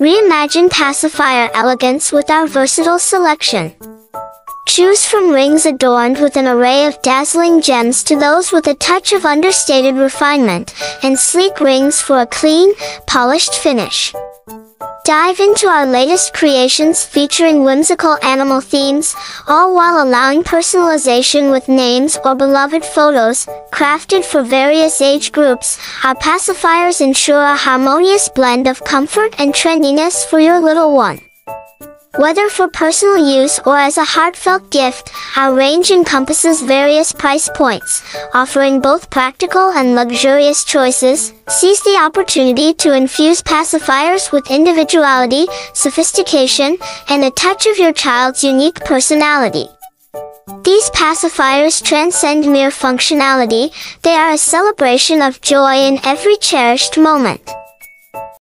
Reimagine pacifier elegance with our versatile selection. Choose from rings adorned with an array of dazzling gems to those with a touch of understated refinement, and sleek rings for a clean, polished finish. Dive into our latest creations featuring whimsical animal themes, all while allowing personalization with names or beloved photos, crafted for various age groups. Our pacifiers ensure a harmonious blend of comfort and trendiness for your little one. Whether for personal use or as a heartfelt gift, our range encompasses various price points, offering both practical and luxurious choices. Seize the opportunity to infuse pacifiers with individuality, sophistication, and a touch of your child's unique personality. These pacifiers transcend mere functionality, they are a celebration of joy in every cherished moment.